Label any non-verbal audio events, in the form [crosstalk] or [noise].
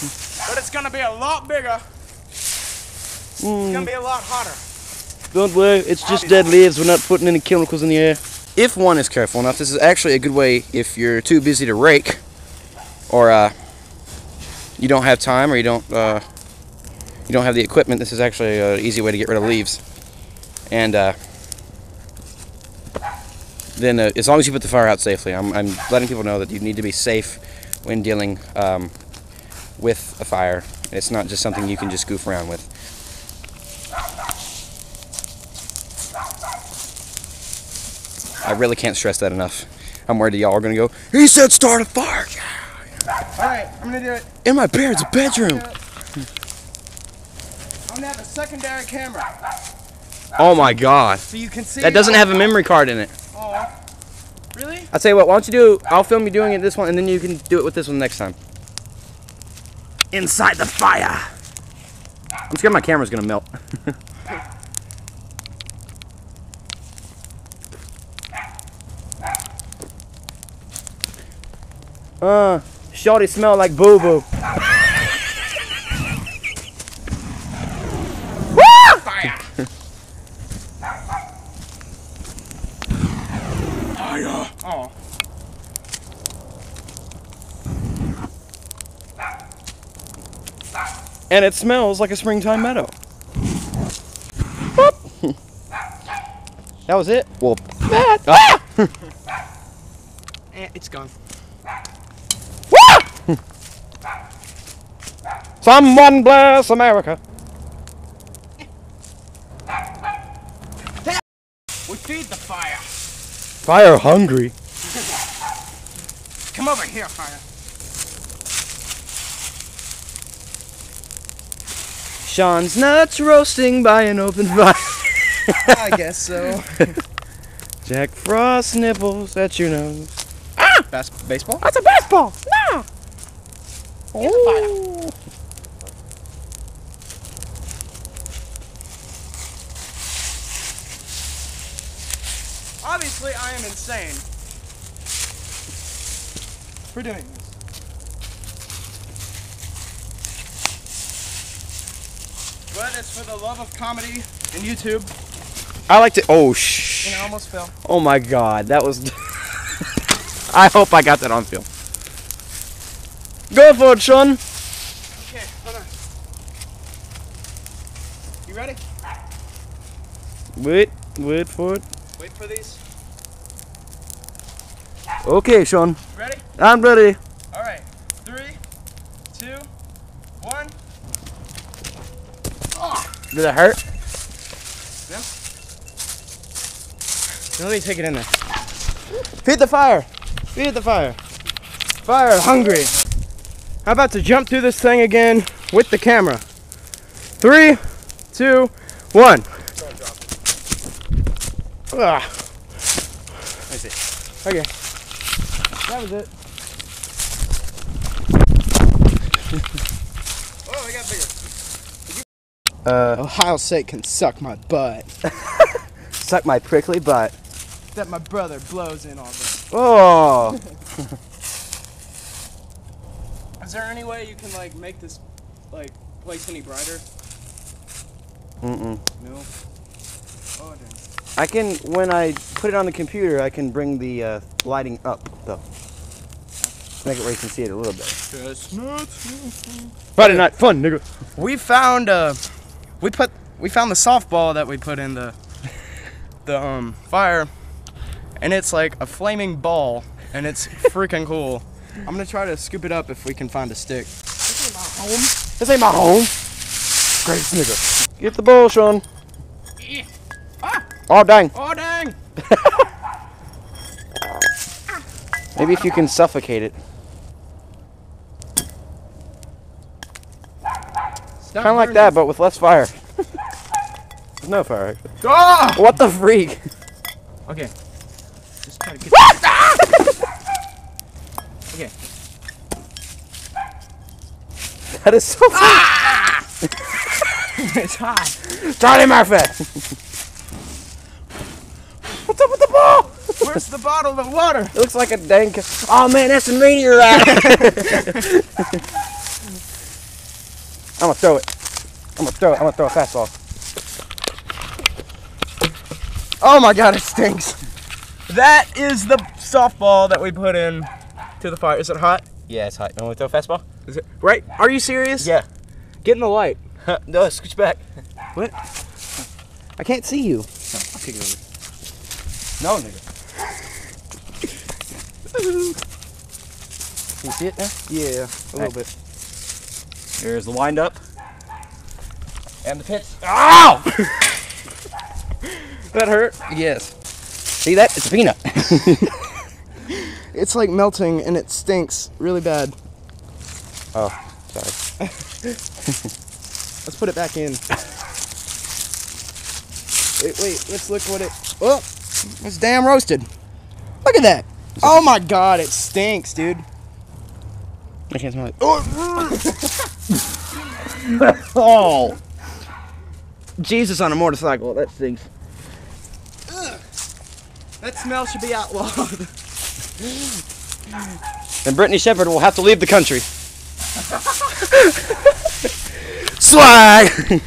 but it's gonna be a lot bigger. It's gonna be a lot hotter. Don't worry, it's just dead leaves. We're not putting any chemicals in the air. If one is careful enough, this is actually a good way if you're too busy to rake, or uh, you don't have time, or you don't uh, you don't have the equipment. This is actually an easy way to get rid of leaves. And uh, then, uh, as long as you put the fire out safely, I'm, I'm letting people know that you need to be safe when dealing um, with a fire. It's not just something you can just goof around with. I really can't stress that enough. I'm worried y'all are gonna go. He said start a fire All right, I'm gonna do it. in my parents' bedroom. I'm gonna have a secondary camera Oh my god, so you can see. that doesn't have a memory card in it. Oh, really? I'll tell you what. Why don't you do? I'll film you doing it this one, and then you can do it with this one next time. Inside the fire. I'm scared my camera's gonna melt. [laughs] uh, shorty smell like boo boo. [laughs] Fire. Fire. Oh. And it smells like a springtime meadow. Boop. [laughs] that was it. Well, Matt. Ah! [laughs] Eh, it's gone. Someone bless America. We feed the fire. Fire hungry. Come over here, fire. Sean's nuts roasting by an open [laughs] fire. I guess so. [laughs] Jack Frost nibbles at your nose. Ah! Bas- baseball? That's a baseball. No. Get the fire. Obviously, I am insane for doing this. But it's for the love of comedy and YouTube. I like to. Oh shh. And I almost fell. Oh my God, that was. [laughs] I hope I got that on film. Go for it, Sean. Okay, hold on. You ready? Wait, wait for it. Wait for these. Okay, Sean. Ready? I'm ready. All right. Three, two, one. Did it hurt? let me take it in there. Feed the fire. Feed the fire. Fire hungry. How about to jump through this thing again with the camera? Three, two, one. Ah. That's it. Okay. That was it. [laughs] oh, we got bigger. Uh, Ohio State can suck my butt. [laughs] suck my prickly butt. that my brother blows in all day. Oh. [laughs] Is there any way you can like make this like place any brighter? Mm-mm. No. Oh damn. I can, when I put it on the computer, I can bring the uh, lighting up, though. Make it where you can see it a little bit. [laughs] Friday night fun, nigga. We found uh we put we found the softball that we put in the the um fire and it's like a flaming ball and it's freaking cool. I'm gonna try to scoop it up if we can find a stick. This ain't my home. Greatest nigga. Get the ball, Sean. Oh, dang. Oh dang! [laughs] Maybe if you can suffocate it. Kind of like that, but with less fire. There's no fire. actually. Ah! What the freak? Okay. Just try to get [laughs] Okay. That is so [laughs] it's hot. Charlie Murphy! What's up with the ball? Where's the bottle of water? It looks like a dang. ca- Oh man, that's a meteorite! [laughs] I'm gonna throw it. I'm gonna throw it. I'm gonna throw a fastball. Oh my god, it stinks. That is the softball that we put in to the fire. Is it hot? Yeah, it's hot. You want to throw a fastball? Is it right? Are you serious? Yeah. Get in the light. [laughs] no, scooch back. What? I can't see you. No, I'll kick it over. No, nigga. Can you see it now? Yeah, a little Right. bit. Here's the windup. And the pitch. Ow! [laughs] that hurt. Yes. See that? It's a peanut. [laughs] It's like melting and it stinks really bad. oh, sorry. [laughs] Let's put it back in. wait, wait, let's look what it. Oh, it's damn roasted. Look at that. Oh my god, it stinks, dude. I can't smell it. [laughs] Oh. Jesus on a motorcycle. That stinks. that smell should be outlawed. [laughs] and Brittany Shepard will have to leave the country. [laughs] Swag!